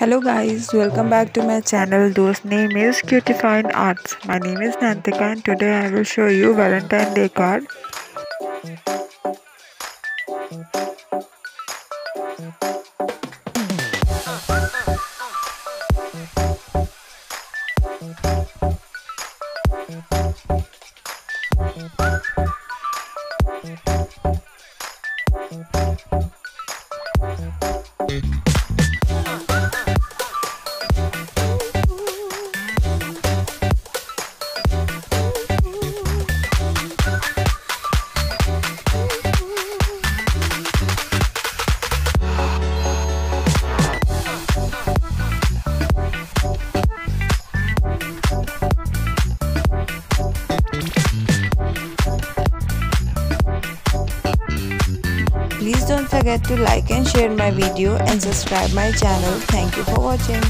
Hello guys, welcome back to my channel whose name is Cuteefine Arts. My name is Nantika and today I will show you Valentine Day card. Please don't forget to like and share my video and subscribe my channel. Thank you for watching.